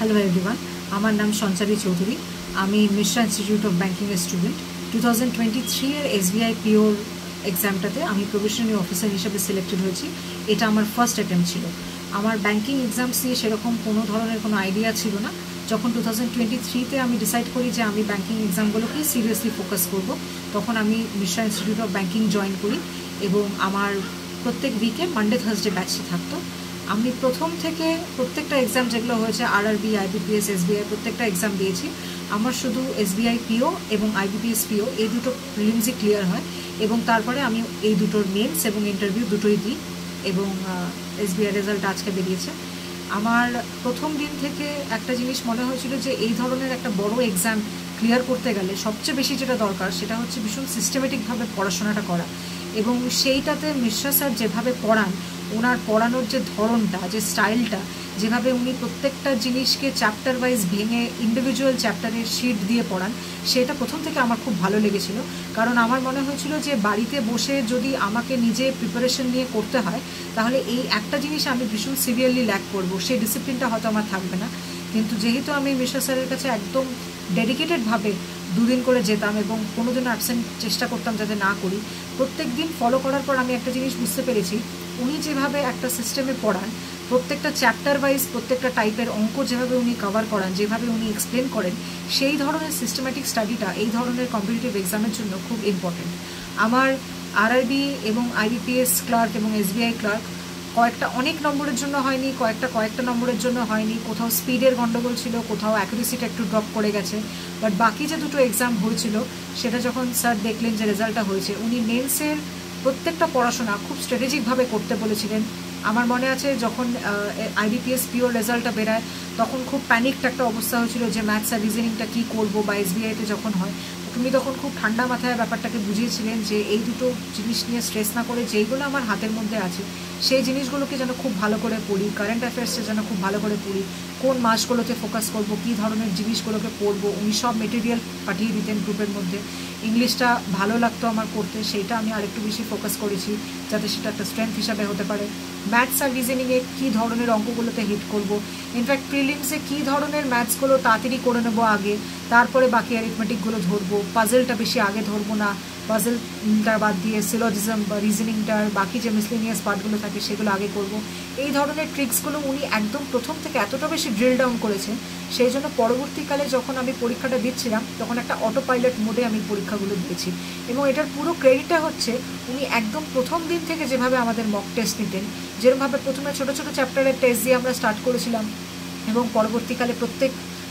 Hello everyone আমার নাম সঞ্চারী চৌধুরী। আমি Mishra institute of ব্যাঙ্কিংয়ের student two thousand twenty three এর এসবিআই পিওর এক্সামটাতে আমি প্রফেশনারি অফিসার হিসেবে সিলেক্টেড হয়েছি। এটা আমার ফার্স্ট অ্যাটেম্প ছিল। আমার ব্যাঙ্কিং এক্সামস নিয়ে সেরকম কোনো ধরনের কোনো আইডিয়া ছিল না। যখন টু থাউজেন্ড টোয়েন্টি থ্রিতে আমি ডিসাইড করি যে আমি ব্যাঙ্কিং এক্সামগুলোকেই সিরিয়াসলি ফোকাস করব, তখন আমি Mishra institute of banking join করি এবং আমার প্রত্যেক উইকে মানডে থার্সডে ব্যাচে থাকতো। আমি প্রথম থেকে প্রত্যেকটা এক্সাম যেগুলো হয়েছে আরআরবি আইবিপিএস এসবিআই প্রত্যেকটা এক্সাম দিয়েছি। আমার শুধু এসবিআই পিও এবং আইবিপিএস পিও এই দুটো প্রিলিমসই ক্লিয়ার হয় এবং তারপরে আমি এই দুটোর মেন্স এবং ইন্টারভিউ দুটোই দিই এবং এসবিআই রেজাল্ট আজকে বেরিয়েছে। আমার প্রথম দিন থেকে একটা জিনিস মনে হয়েছিল যে এই ধরনের একটা বড় এক্সাম ক্লিয়ার করতে গেলে সবচেয়ে বেশি যেটা দরকার সেটা হচ্ছে ভীষণ সিস্টেমেটিকভাবে পড়াশোনাটা করা এবং সেইটাতে মিশ্রা স্যার যেভাবে পড়ান ওনার পড়ানোর যে ধরনটা, যে স্টাইলটা, যেভাবে উনি প্রত্যেকটা জিনিসকে চ্যাপ্টার ওয়াইজ ভেঙে ইন্ডিভিজুয়াল চ্যাপ্টারের শিট দিয়ে পড়ান, সেটা প্রথম থেকে আমার খুব ভালো লেগেছিল। কারণ আমার মনে হয়েছিল যে বাড়িতে বসে যদি আমাকে নিজে প্রিপারেশন নিয়ে করতে হয়, তাহলে এই একটা জিনিস আমি ভীষণ সিভিয়ারলি ল্যাক করব, সেই ডিসিপ্লিনটা হয়তো আমার থাকবে না। কিন্তু যেহেতু আমি মিশা স্যারের কাছে একদম ডেডিকেটেডভাবে দুদিন করে যেতাম এবং কোনো দিন অ্যাবসেন্ট চেষ্টা করতাম যাতে না করি প্রত্যেক দিন ফলো করার পর আমি একটা জিনিস বুঝতে পেরেছি, উনি যেভাবে একটা সিস্টেমে পড়ান, প্রত্যেকটা চ্যাপ্টার ওয়াইজ প্রত্যেকটা টাইপের অঙ্ক যেভাবে উনি কভার করান, যেভাবে উনি এক্সপ্লেন করেন, সেই ধরনের সিস্টেম্যাটিক স্টাডিটা এই ধরনের কম্পিটিটিভ এক্সামের জন্য খুব ইম্পর্টেন্ট আমার আরআরবি এবং আইবিপিএস ক্লার্ক এবং এসবিআই ক্লার্ক কয়েকটা অনেক নম্বরের জন্য হয়নি, কয়েকটা কয়েকটা নম্বরের জন্য হয়নি, কোথাও স্পিডের গণ্ডগোল ছিল, কোথাও অ্যাকুরেসিটা একটু ড্রপ করে গেছে। বাট বাকি যে দুটো এক্সাম হয়েছিল, সেটা যখন স্যার দেখলেন যে রেজাল্টটা হয়েছে, উনি মেন্সের প্রত্যেকটা পড়াশোনা খুব স্ট্র্যাটেজিকভাবে করতে বলেছিলেন। আমার মনে আছে যখন আইবিপিএস পিওর রেজাল্টটা বেরায় তখন খুব প্যানিকড একটা অবস্থা হয়েছিল যে ম্যাথস আর রিজনিংটা কী করব বা এসবিআইতে যখন হয়, তুমি তখন খুব ঠান্ডা মাথায় ব্যাপারটাকে বুঝিয়েছিলেন যে এই দুটো জিনিস নিয়ে স্ট্রেস না করে যেইগুলো আমার হাতের মধ্যে আছে, সেই জিনিসগুলোকে যেন খুব ভালো করে পড়ি কারেন্ট অ্যাফেয়ার্সে যেন খুব ভালো করে পড়ি, কোন মাসগুলোতে ফোকাস করব, কী ধরনের জিনিসগুলোকে পড়ব, উনি সব মেটেরিয়াল পাঠিয়ে দিতেন গ্রুপের মধ্যে। ইংলিশটা ভালো লাগতো আমার করতে, সেইটা আমি আরেকটু বেশি ফোকাস করেছি যাতে সেটা একটা স্ট্রেংথ হিসাবে হতে পারে। ম্যাথস আর রিজনিংয়ে কী ধরনের অঙ্কগুলোতে হিট করব ইনফ্যাক্ট প্রিলিমসে কী ধরনের ম্যাথসগুলো তাড়াতাড়ি করে নেব আগে? তারপরে বাকি অ্যারিথমেটিকগুলো ধরবো। পাজেলটা বেশি আগে ধরবো না। পাজেলটা বাদ দিয়ে সিলজিজম বা রিজনিংটার বাকি যে মিসলিনিয়াস পার্টগুলো থাকে সেগুলো আগে করব। এই ধরনের ট্রিক্সগুলো উনি একদম প্রথম থেকে এতটা বেশি ড্রিল ডাউন করেছেন, সেই জন্য পরবর্তীকালে যখন আমি পরীক্ষাটা দিচ্ছিলাম, তখন একটা অটো পাইলট মোডে আমি পরীক্ষাগুলো দিয়েছি। এবং এটার পুরো ক্রেডিটটা হচ্ছে, উনি একদম প্রথম দিন থেকে যেভাবে আমাদের মক টেস্ট নিতেন যেরকমভাবে প্রথমে ছোটো ছোটো চ্যাপ্টারের টেস্ট দিয়ে আমরা স্টার্ট করেছিলাম এবং পরবর্তীকালে প্রত্যেক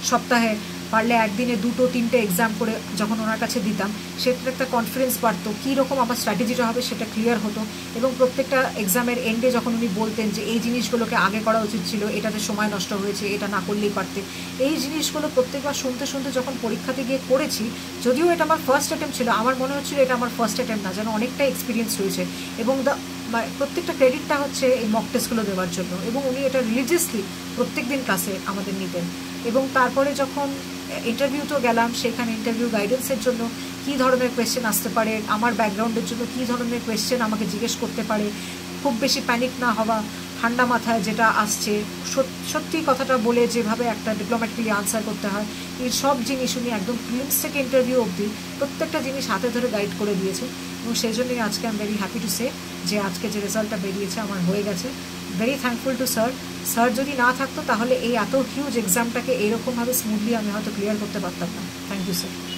সপ্তাহে পারলে একদিনে দুটো, তিনটে এক্সাম করে যখন ওনার কাছে দিতাম, সেটার একটা কনফিডেন্স বাড়তো। কী রকম আমার স্ট্র্যাটেজিটা হবে সেটা ক্লিয়ার হতো এবং প্রত্যেকটা এক্সামের এন্ডে যখন উনি বলতেন যে এই জিনিসগুলোকে আগে করা উচিত ছিল, এটাতে সময় নষ্ট হয়েছে, এটা না করলেই পারতে এই জিনিসগুলো প্রত্যেকবার শুনতে শুনতে যখন পরীক্ষাতে গিয়ে করেছি, যদিও এটা আমার ফার্স্ট অ্যাটেম্প ছিল, আমার মনে হচ্ছিল এটা আমার ফার্স্ট অ্যাটেম্প না, যেন অনেকটা এক্সপিরিয়েন্স রয়েছে এবং দ্য প্রত্যেকটা ক্রেডিটটা হচ্ছে এই মক টেস্টগুলো দেওয়ার জন্য এবং উনি এটা রিলিজিয়াসলি প্রত্যেক দিন ক্লাসে আমাদের নিতেন। এবং তারপরে যখন ইন্টারভিউ তো গেলাম, সেখানে ইন্টারভিউ গাইডেন্সের জন্য কী ধরনের কোয়েশ্চেন আসতে পারে, আমার ব্যাকগ্রাউন্ডের জন্য কী ধরনের কোয়েশ্চেন আমাকে জিজ্ঞেস করতে পারে, খুব বেশি প্যানিক না হওয়া ঠান্ডা মাথায় যেটা আসছে সত্যি কথাটা বলে যেভাবে একটা ডিপ্লোম্যাটিক্যালি আনসার করতে হয়, এই সব জিনিস উনি একদম প্রিলিমস থেকে ইন্টারভিউ অবধি প্রত্যেকটা জিনিস হাতে ধরে গাইড করে দিয়েছে এবং সেই জন্যই আজকে আমি ভেরি হ্যাপি টু সে যে আজকে যে রেজাল্টটা বেরিয়েছে আমার হয়ে গেছে। Very thankful to sir sir যদি না থাকতো তাহলে এই এত হিউজ এক্সামটাকে এইরকমভাবে স্মুথলি আমি হয়তো ক্লিয়ার করতে পারতাম না। Thank you sir